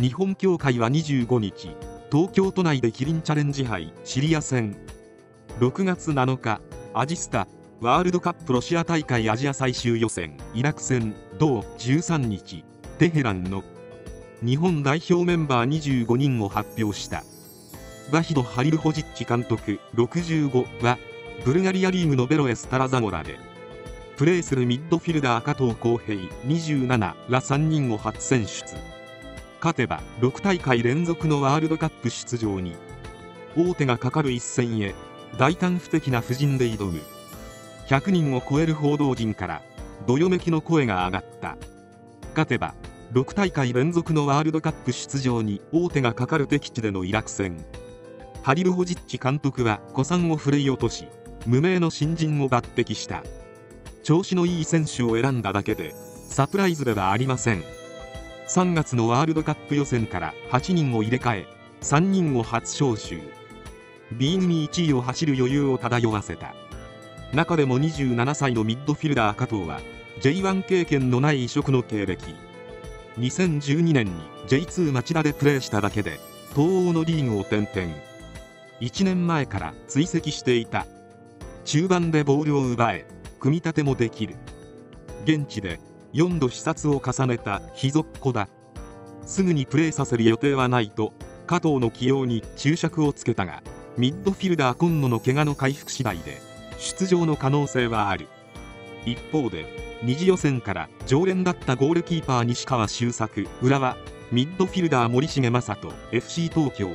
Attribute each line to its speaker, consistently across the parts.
Speaker 1: 日本協会は25日東京都内でキリンチャレンジ杯シリア戦。6月7日アジスタワールドカップロシア大会アジア最終予選イラク戦。同13日テヘランの日本代表メンバー25人を発表した。バヒド・ハリルホジッチ監督65はブルガリアリーグのベロエス・タラザゴラでプレーするミッドフィルダー加藤浩平27ら3人を初選出。勝てば6大会連続のワールドカップ出場に王手がかかる一戦へ大胆不敵な布陣で挑む。100人を超える報道陣からどよめきの声が上がった。勝てば6大会連続のワールドカップ出場に王手がかかる敵地でのイラク戦。ハリル・ホジッチ監督は古参をふるい落とし無名の新人を抜擢した。調子のいい選手を選んだだけでサプライズではありません。3月のワールドカップ予選から8人を入れ替え3人を初招集。B 組1位を走る余裕を漂わせた。中でも27歳のミッドフィルダー加藤は J1 経験のない異色の経歴。2012年に J2 町田でプレーしただけで東欧のリーグを転々。1年前から追跡していた。中盤でボールを奪え組み立てもできる。現地で4度視察を重ねた秘族子だ。すぐにプレーさせる予定はないと加藤の起用に注釈をつけたがミッドフィルダー今野の怪我の回復次第で出場の可能性はある。一方で二次予選から常連だったゴールキーパー西川周作浦和ミッドフィルダー森重正人 FC 東京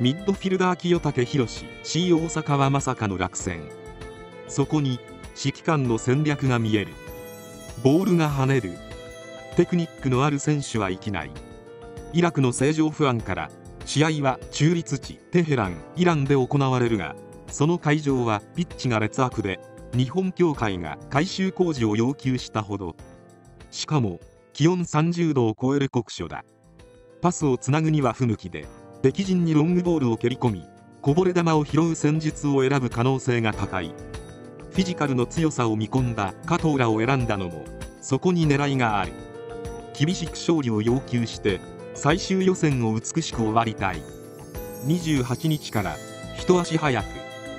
Speaker 1: ミッドフィルダー清武宏 C 大阪はまさかの落選。そこに指揮官の戦略が見える。ボールが跳ねる。テクニックのある選手は生きない。イラクの政情不安から試合は中立地テヘランイランで行われるがその会場はピッチが劣悪で日本協会が改修工事を要求したほど。しかも気温30度を超える酷暑だ。パスをつなぐには不向きで敵陣にロングボールを蹴り込みこぼれ球を拾う戦術を選ぶ可能性が高い。フィジカルの強さを見込んだ加藤らを選んだのもそこに狙いがある。厳しく勝利を要求して最終予選を美しく終わりたい。28日から一足早く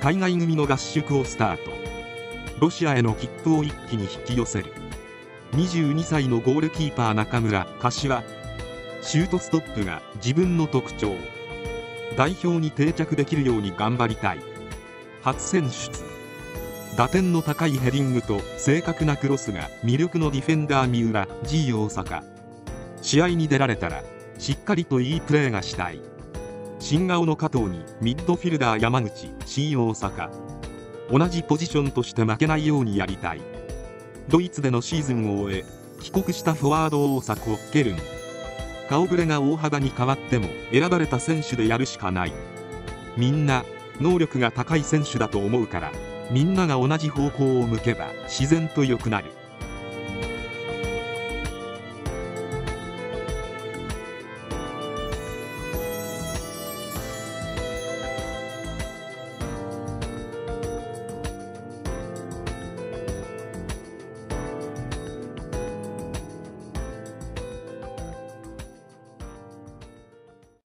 Speaker 1: 海外組の合宿をスタート。ロシアへの切符を一気に引き寄せる。22歳のゴールキーパー中村柏。シュートストップが自分の特徴。代表に定着できるように頑張りたい。初選出。打点の高いヘディングと正確なクロスが魅力のディフェンダー三浦 G 大阪。試合に出られたらしっかりといいプレーがしたい。新顔の加藤にミッドフィルダー山口 C 大阪。同じポジションとして負けないようにやりたい。ドイツでのシーズンを終え帰国したフォワード大迫ケルン顔ぶれが大幅に変わっても選ばれた選手でやるしかない。みんな能力が高い選手だと思うから。みんなが同じ方向を向けば自然と良くなる。